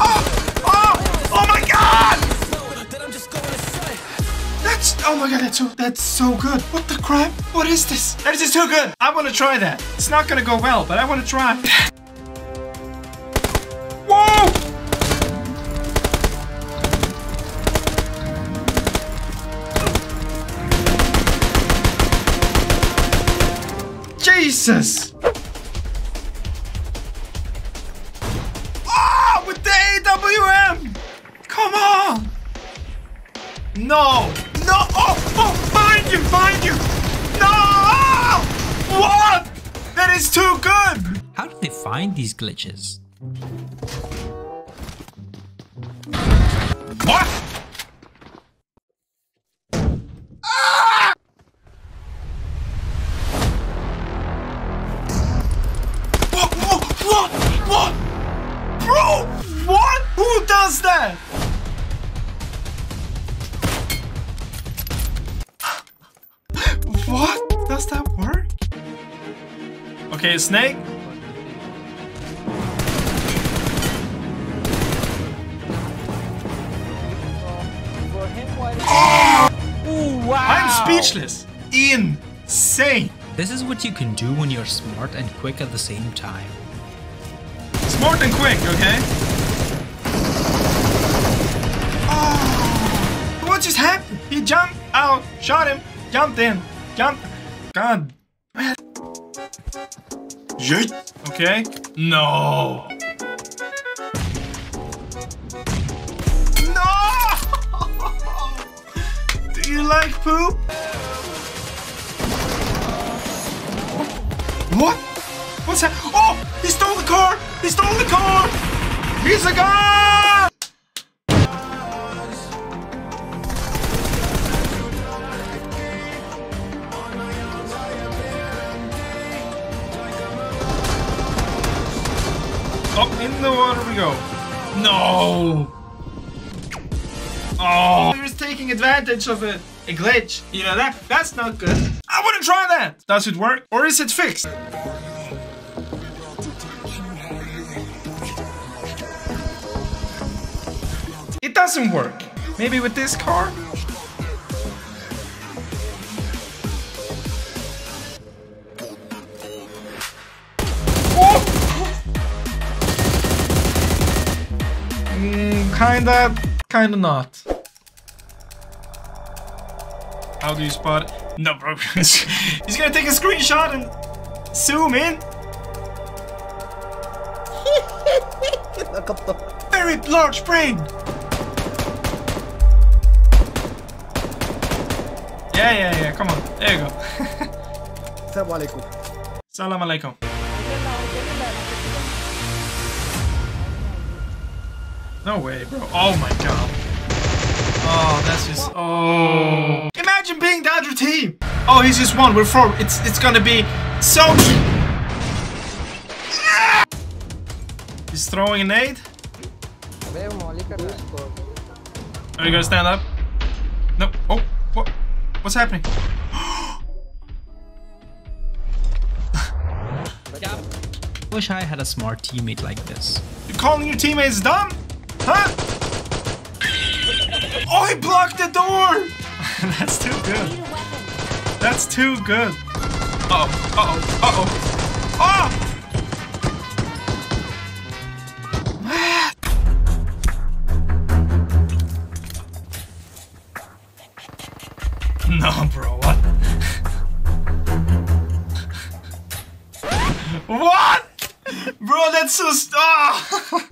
Oh, oh! Oh my god! That's oh my god, that's so that's so good. What the crap? What is this? That is just too good. I wanna try that. It's not gonna go well, but I wanna try. Whoa! Jesus! Oh! Oh! Find you! Find you! No! What? That is too good! How do they find these glitches? What? Ah! What? What? What? What? Bro! What? Who does that? Okay, snake. I'm speechless. Insane. This is what you can do when you're smart and quick at the same time. Smart and quick, okay? Oh, what just happened? He jumped out, shot him, jumped in, jumped. God. Yeet. Okay. No. No! Do you like poop? What? What's that? Oh! He stole the car! He stole the car! He's a gun! Oh, in the water we go. No! Oh, he was taking advantage of a, a glitch. You know, that that's not good. I wouldn't try that. Does it work? Or is it fixed? It doesn't work. Maybe with this car? Kinda, kinda not. How do you spot it? No, bro. He's gonna take a screenshot and zoom in. Very large brain. Yeah, yeah, yeah. Come on. There you go. Assalamu alaikum. Salam alaikum. No way, bro. Oh my god. Oh, that's just. Oh. Imagine being the other team. Oh, he's just one. We're four. It's it's gonna be so. He's throwing a nade. Are you gonna stand up? No. Oh, what? What's happening? Wish I had a smart teammate like this. You calling your teammates dumb? Huh? Oh, he blocked the door! That's too good. That's too good. Uh oh, uh oh, uh oh. Oh! No, bro, what? what? Bro, that's so st-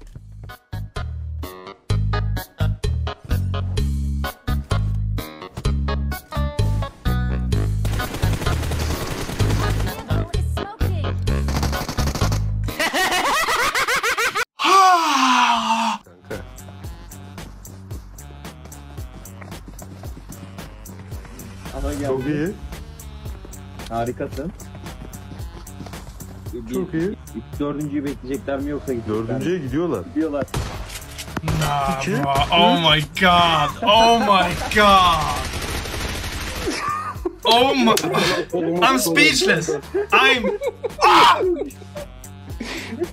oh. Geldi. Çok iyi. Harikasın. Çok iyi. Dördüncüyü bekleyecekler mi yoksa gidecekler mi? Dördüncüye gidiyorlar. Gidiyorlar. Nah, bro. Oh my god. Oh my god. Oh my. I'm speechless. I'm. Ah!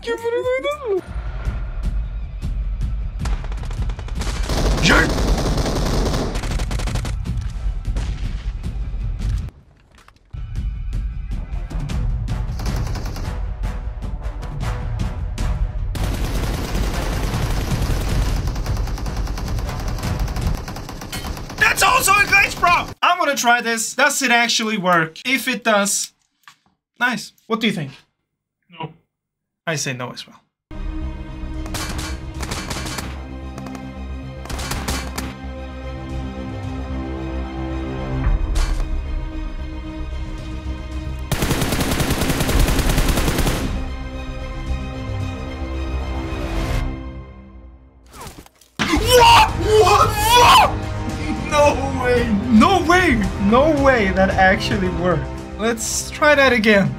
Küfürü duydun mu? I'm gonna try this. Does it actually work? If it does, nice. What do you think? No. I say no as well. Way. No way. No way that actually worked. Let's try that again.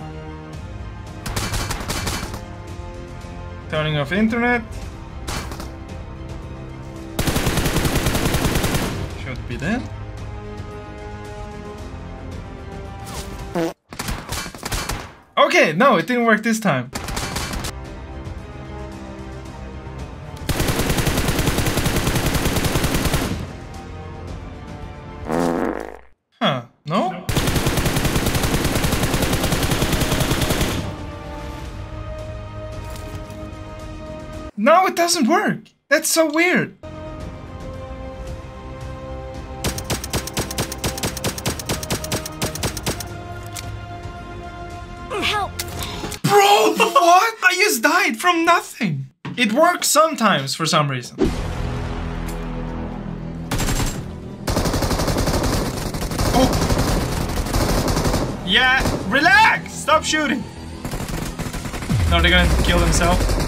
Turning off internet. Should be that. Okay, no, it didn't work this time. No, it doesn't work. That's so weird. Help! Bro, what? I just died from nothing. It works sometimes for some reason. Oh. Yeah, relax. Stop shooting. No, they're gonna kill themselves.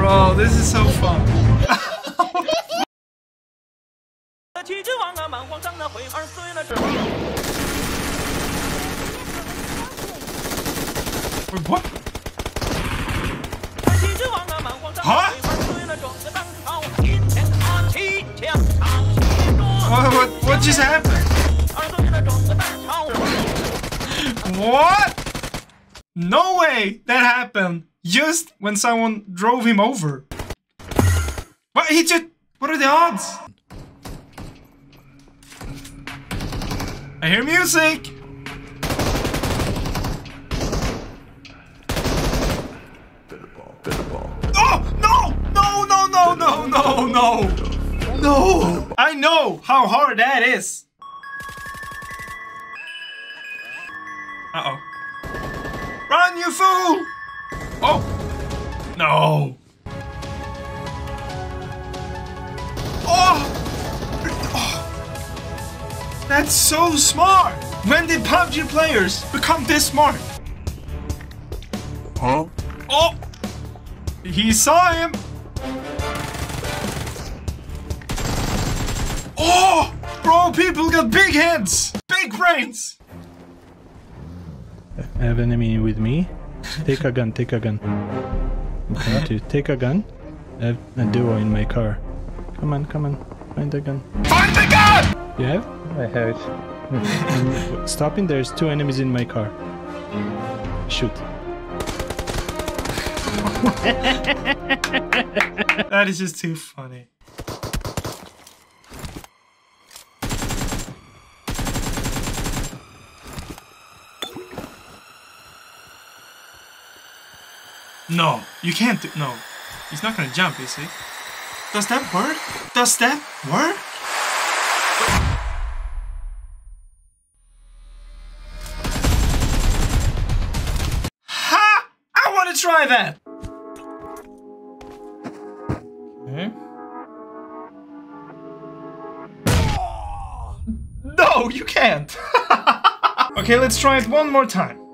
Bro, this is so fun. 齐君王啊，满皇上的回儿随了这。 Wait, what? 齐君王啊，满皇上的 Huh? 回儿随了这个当朝，金钱啊，齐枪上齐中， What, what, what just happened? 儿随了这个当朝。 What? No way that happened just when someone drove him over. What? He just. What are the odds? I hear music. Oh no! No! No! No! No! No! No! No! I know how hard that is. Uh oh. Run, you fool! Oh! No! Oh! oh! That's so smart! When did PUBG players become this smart? Huh? Oh! He saw him! Oh! Bro, people got big heads! Big brains! I have enemy with me. Take a gun, take a gun. I'm trying to take a gun. I have a duo in my car. Come on, come on. Find the gun. Find the gun! You have? I have it. I'm stopping. There's two enemies in my car. Shoot. That is just too funny. No, you can't do. No, he's not gonna jump, is he? Does that work? Does that work? Ha! I want to try that. Okay. No, you can't. okay, let's try it one more time.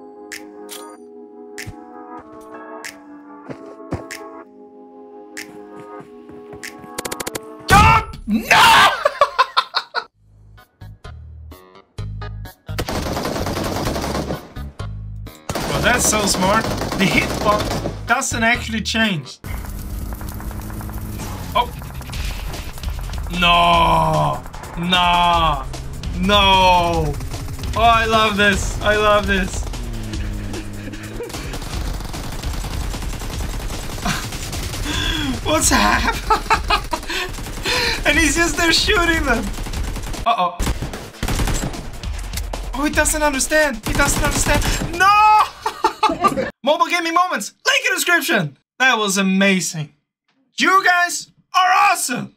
That's so smart. The hitbox doesn't actually change. Oh. No. No. No. Oh, I love this. I love this. What's happening? and he's just there shooting them. Uh-oh. Oh, he doesn't understand. He doesn't understand. No! Mobile gaming moments. Link in description. That was amazing. You guys are awesome.